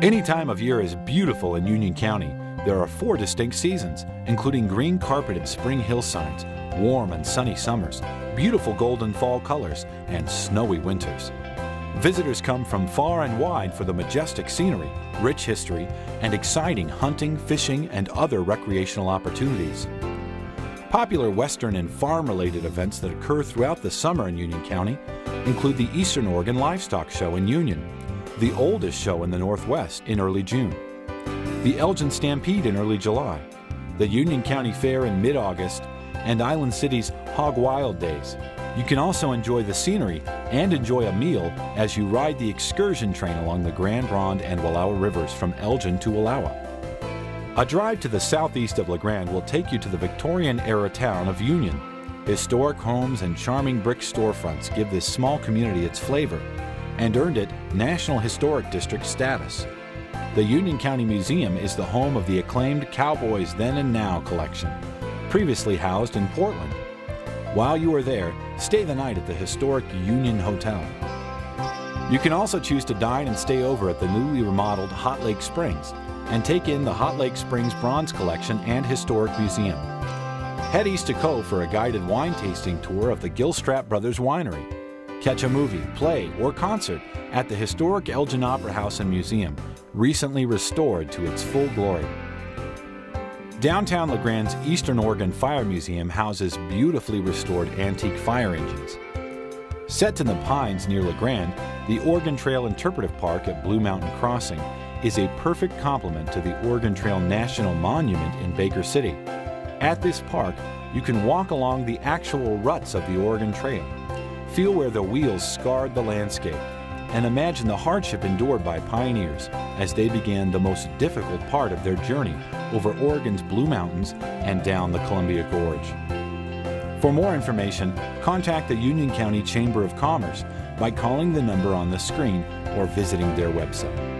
Any time of year is beautiful in Union County. There are four distinct seasons, including green carpeted spring hillsides, warm and sunny summers, beautiful golden fall colors, and snowy winters. Visitors come from far and wide for the majestic scenery, rich history, and exciting hunting, fishing, and other recreational opportunities. Popular Western and farm related events that occur throughout the summer in Union County include the Eastern Oregon Livestock Show in Union, the oldest show in the Northwest in early June, the Elgin Stampede in early July, the Union County Fair in mid August, and Island City's Hog Wild Days. You can also enjoy the scenery and enjoy a meal as you ride the excursion train along the Grande Ronde and Wallowa rivers from Elgin to Wallowa. A drive to the southeast of La will take you to the Victorian era town of Union. Historic homes and charming brick storefronts give this small community its flavor and earned it National Historic District status. The Union County Museum is the home of the acclaimed Cowboys Then and Now collection, previously housed in Portland. While you are there, stay the night at the historic Union Hotel. You can also choose to dine and stay over at the newly remodeled Hot Lake Springs and take in the Hot Lake Springs Bronze Collection and Historic Museum. Head east to Cove for a guided wine tasting tour of the Gilstrap Brothers Winery. Catch a movie, play, or concert at the historic Elgin Opera House and Museum, recently restored to its full glory. Downtown La Grande's Eastern Oregon Fire Museum houses beautifully restored antique fire engines. Set in the pines near La Grande, the Oregon Trail Interpretive Park at Blue Mountain Crossing is a perfect complement to the Oregon Trail National Monument in Baker City. At this park, you can walk along the actual ruts of the Oregon Trail, feel where the wheels scarred the landscape, and imagine the hardship endured by pioneers as they began the most difficult part of their journey over Oregon's Blue Mountains and down the Columbia Gorge. For more information, contact the Union County Chamber of Commerce by calling the number on the screen or visiting their website.